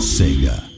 Sega.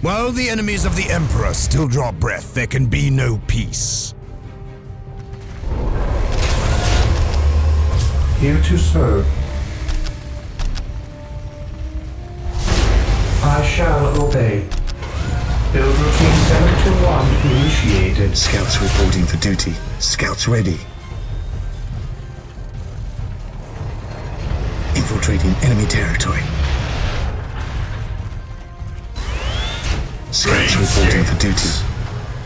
While the enemies of the Emperor still draw breath, there can be no peace. Here to serve. I shall obey. Build routine 721 initiated. Scouts reporting for duty. Scouts ready. Infiltrating enemy territory. Scouts reporting for duty.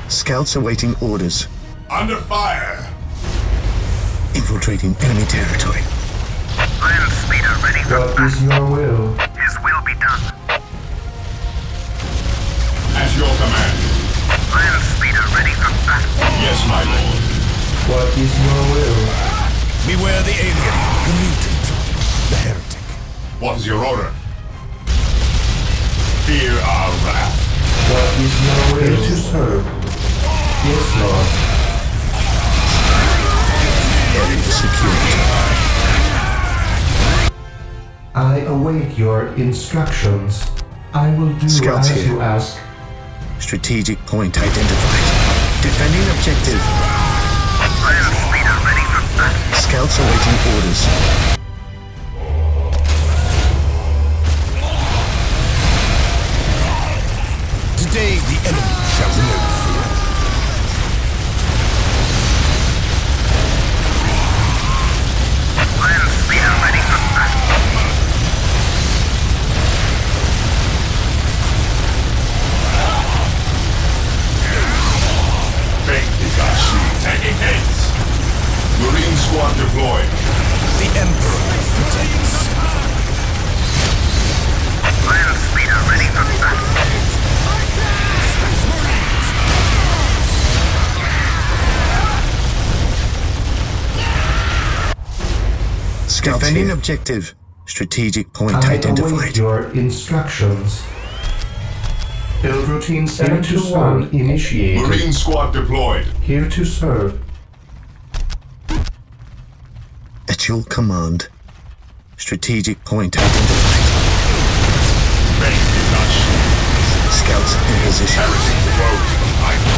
Scouts awaiting orders. Under fire! Infiltrating enemy territory. Land speeder ready for What is your will? His will be done. At your command. Land speeder ready for battle. Yes, my lord. What is your will? Beware the alien, the mutant, the heretic. What is your order? Fear our wrath. What is your will? Here to serve. Yes, Lord. Area secured. I await your instructions. I will do Scouts as here. you ask. Strategic point identified. Defending objective. Land ready for battle. Scouts awaiting orders. Today the enemy shall know Defending objective. Strategic point I identified. your instructions. Build routine 721 initiated. Marine squad deployed. Here to serve. At your command. Strategic point identified. Scouts in position.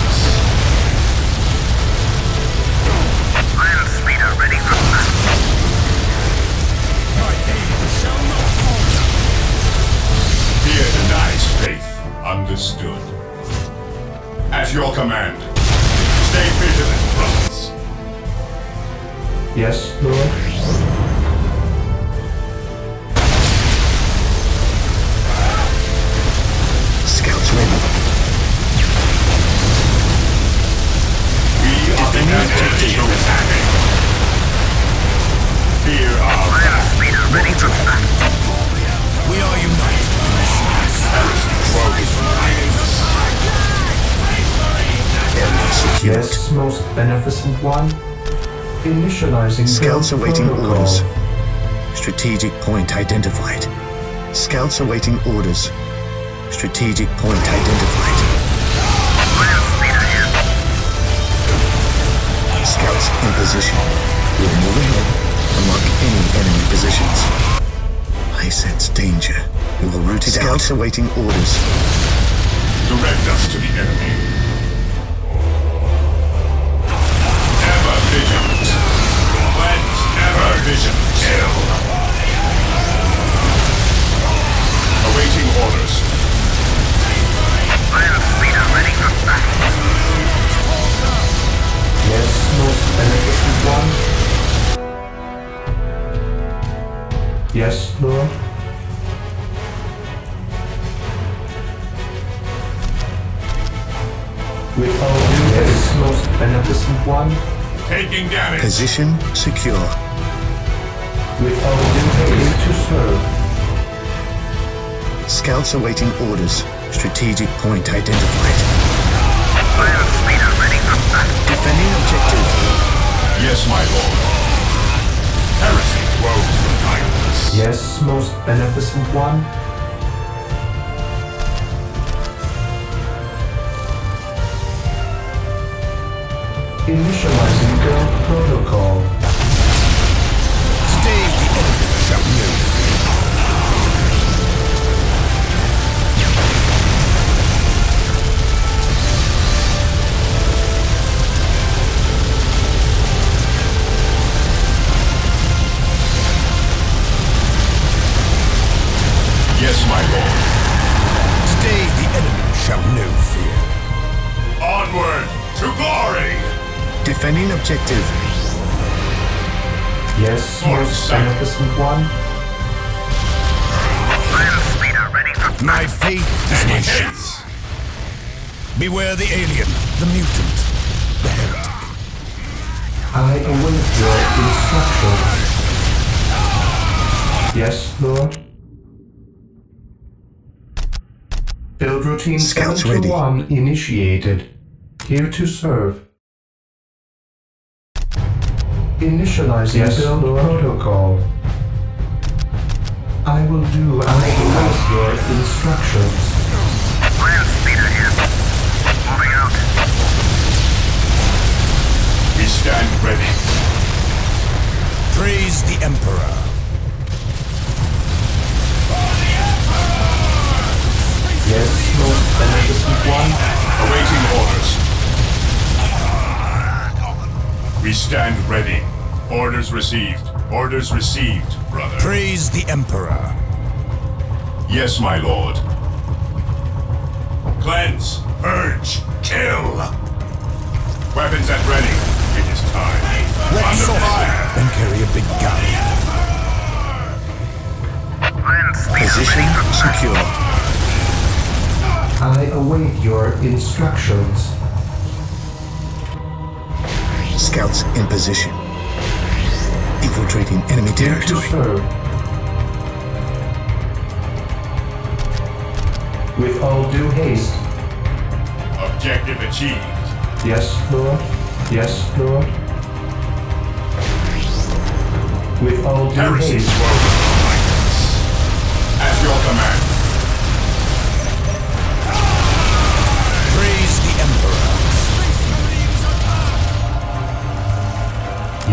Understood. At your command. Stay vigilant, brothers. Yes, Lord. Scouts ready. We are the Defending enemy Yes, most beneficent one. Initializing Scouts awaiting protocol. orders. Strategic point identified. Scouts awaiting orders. Strategic point identified. Land speeder here. Scouts in position. We'll move ahead and mark any enemy positions. I sense danger. We will root it out. Scouts awaiting orders. Direct us to the enemy. Ever vigilant. Cleanse, ever vigilant. Kill. Beneficent one. Taking damage. Position secure. With all due to serve. Scouts awaiting orders. Strategic point identified. Land speeder ready for battle. Defending objective. Yes, my lord. Heresy woes from idleness. Yes, most beneficent one. Initializing build protocol. Today the enemy shall know. Yes, my lord. Today the enemy shall know fear. Onward to glory. Defending objective. Yes, For most sight. beneficent one. Land speeder ready My faith is my shield. Beware the alien, the mutant, the heretic. I await your instructions. Yes, Lord. Build routine Scouts 7 ready. to 1 initiated. Here to serve. Initializing Yes, build Lord. protocol. I will do as I await your instructions. Land speeder here. Moving out. We stand ready. Praise the Emperor. Yes, most beneficent one. Awaiting orders. We stand ready. Orders received. Orders received, brother. Praise the Emperor. Yes, my lord. Cleanse, purge, kill. Weapons at ready. It is time. Walk Under softly fire. and carry a big gun. Land Position ready for battle. secure. I await your instructions. Scouts in position. Infiltrating enemy territory. serve. With all due haste. Objective achieved. Yes, Lord. Yes, Lord. With all due Heresy haste. woes. At your command.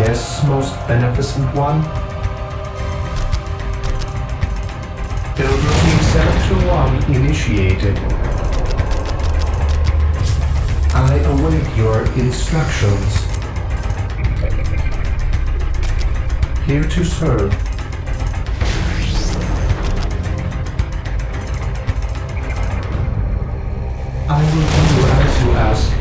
Yes, most beneficent one. Build routine 721 initiated. I await your instructions. Here to serve. I will do as you ask.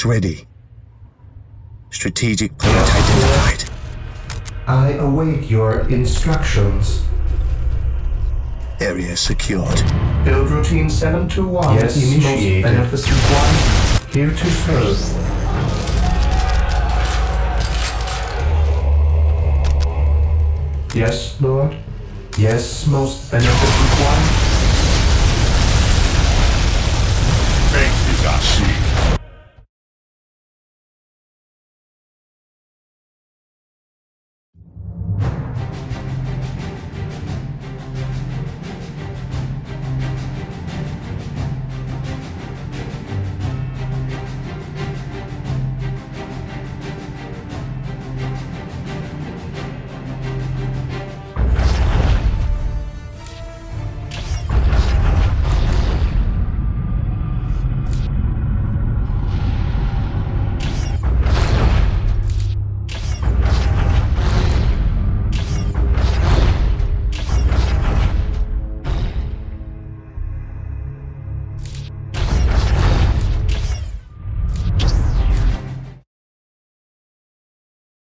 Scouts ready. Strategic point identified. I await your instructions. Area secured. Build routine 721 Yes, initiated. most beneficent one. Here to serve. Yes, Lord. Yes, most beneficent one.